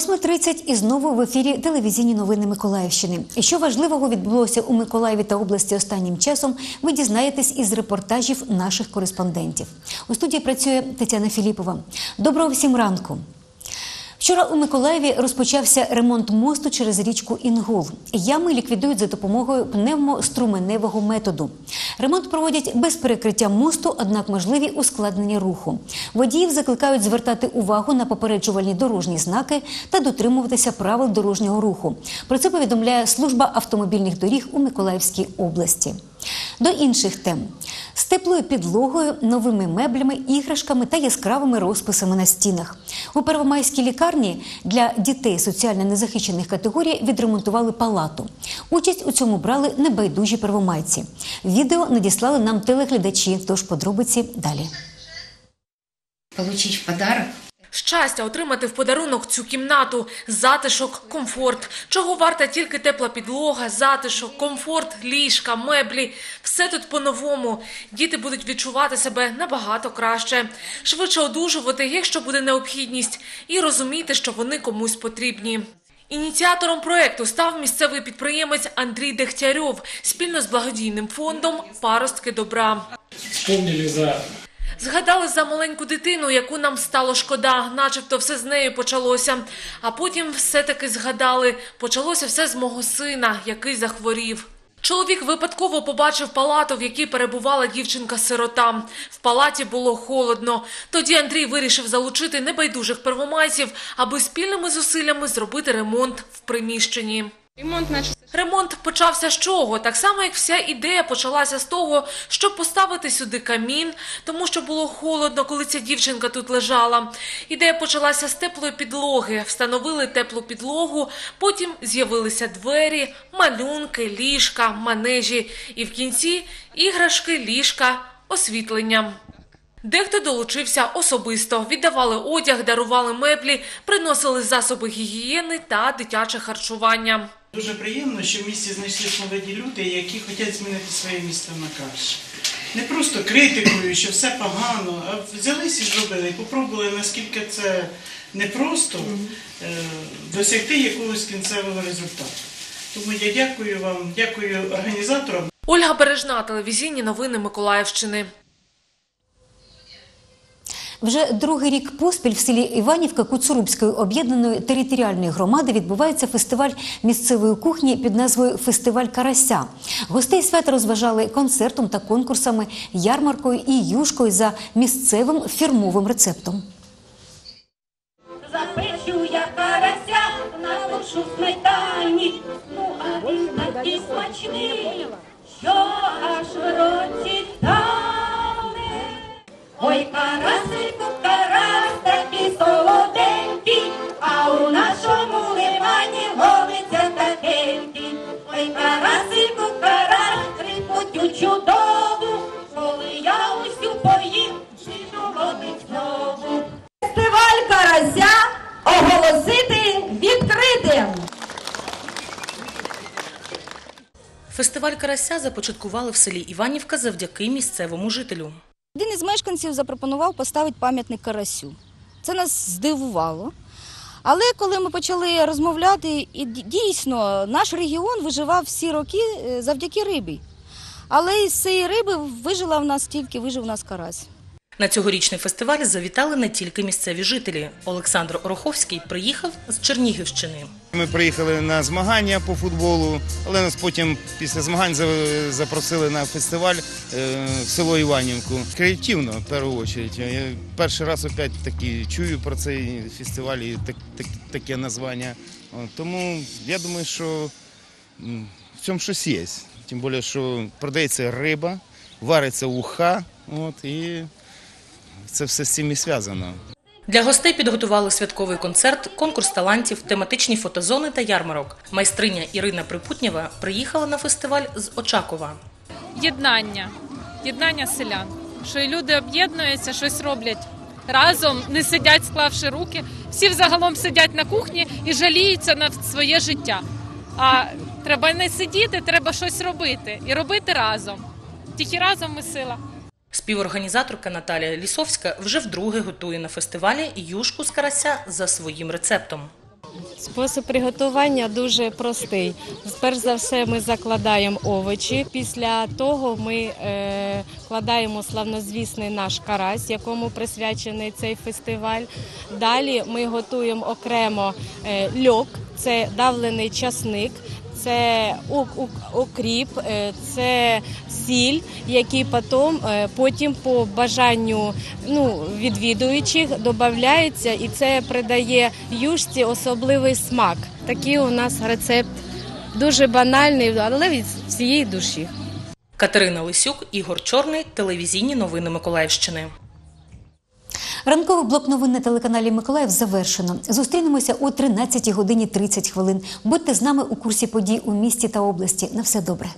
8.30 і знову в ефірі телевізійні новини Миколаївщини. І що важливого відбулося у Миколаєві та області останнім часом, ви дізнаєтесь із репортажів наших кореспондентів. У студії працює Тетяна Філіпова. Доброго всім ранку. Вчора у Миколаєві розпочався ремонт мосту через річку Інгул. Ями ліквідують за допомогою пневмоструменевого методу. Ремонт проводять без перекриття мосту, однак можливі ускладнення руху. Водіїв закликають звертати увагу на попереджувальні дорожні знаки та дотримуватися правил дорожнього руху. Про це повідомляє служба автомобільних доріг у Миколаївській області. До інших тем з теплою підлогою, новими меблями, іграшками та яскравими розписами на стінах. У Первомайській лікарні для дітей соціально незахищених категорій відремонтували палату. Участь у цьому брали небайдужі первомайці. Відео надіслали нам телеглядачі, тож подробиці далі. Получить в подарок Щастя отримати в подарунок цю кімнату, затишок, комфорт. Чого варта тільки тепла підлога, затишок, комфорт, ліжка, меблі. Все тут по-новому. Діти будуть відчувати себе набагато краще, швидше одужувати, якщо буде необхідність, і розуміти, що вони комусь потрібні. Ініціатором проекту став місцевий підприємець Андрій Дегтярьов спільно з благодійним фондом Паростки добра. вспомнили за Згадали за маленьку дитину, яку нам стало шкода, начебто все з нею почалося. А потім все-таки згадали, почалося все з мого сина, який захворів. Чоловік випадково побачив палату, в якій перебувала дівчинка-сирота. В палаті було холодно. Тоді Андрій вирішив залучити небайдужих первомайців, аби спільними зусиллями зробити ремонт в приміщенні. Ремонт начався. Ремонт почався з чого? Так само, як вся ідея почалася з того, щоб поставити сюди камін, тому що було холодно, коли ця дівчинка тут лежала. Ідея почалася з теплої підлоги. Встановили теплу підлогу, потім з'явилися двері, малюнки, ліжка, манежі і в кінці іграшки, ліжка, освітлення. Дехто долучився особисто, віддавали одяг, дарували меблі, приносили засоби гігієни та дитяче харчування. Дуже приємно, що в місті знайшлися молоді люди, які хочуть змінити своє місто на краще. Не просто критикою, що все погано, а взялись і зробили, і попробували, наскільки це непросто е, досягти якогось кінцевого результату. Тому я дякую вам, дякую організаторам. Ольга Бережна, телевізійні новини Миколаївщини. Вже другий рік поспіль в селі Іванівка Куцурубської об'єднаної територіальної громади відбувається фестиваль місцевої кухні під назвою Фестиваль Карася. Гостей свята розважали концертом та конкурсами, ярмаркою і юшкою за місцевим фірмовим рецептом. Запечу я карася на душу сметані, ну а він такий смачний, Фестиваль карася започаткували в селі Іванівка завдяки місцевому жителю. Один із мешканців запропонував поставити пам'ятник карасю. Це нас здивувало. Але коли ми почали розмовляти, і дійсно наш регіон виживав всі роки е, завдяки рибі. Але із цієї риби вижила в нас тільки вижив у нас карась. На цьогорічний фестиваль завітали не тільки місцеві жителі. Олександр Ороховський приїхав з Чернігівщини. Ми приїхали на змагання по футболу, але нас потім після змагань запросили на фестиваль е, в село Іванівку. Креативно, в першу чергу. Я перший раз опять таки чую про цей фестиваль і так, таке названня. Тому я думаю, що в цьому щось є. Тим більше, що продається риба, вариться уха, от, і це все з цим і зв'язано. Для гостей підготували святковий концерт, конкурс талантів, тематичні фотозони та ярмарок. Майстриня Ірина Припутнєва приїхала на фестиваль з Очакова. Єднання. Єднання селян. Що люди об'єднуються, щось роблять разом, не сидять, склавши руки. Всі взагалом сидять на кухні і жаліються на своє життя. А треба не сидіти, треба щось робити. І робити разом. Тільки разом ми сила. Співорганізаторка Наталія Лісовська вже вдруге готує на фестивалі юшку з карася за своїм рецептом. Спосіб приготування дуже простий. Перш за все, ми закладаємо овочі. Після того ми е, кладаємо славнозвісний наш карась, якому присвячений цей фестиваль. Далі ми готуємо окремо е, льок, це давлений часник. Це укріп, е, це сіль, які потім, е, потім по бажанню ну, відвідуючих додається, і це придає юшці особливий смак. Такий у нас рецепт дуже банальний, але від всієї душі. Катерина Лисюк, Ігор Чорний, телевізійні новини Миколаївщини. Ранковий блок новин на телеканалі Миколаїв завершено. Зустрінемося о 13 годині 30 хвилин. Будьте з нами у курсі подій у місті та області. На все добре.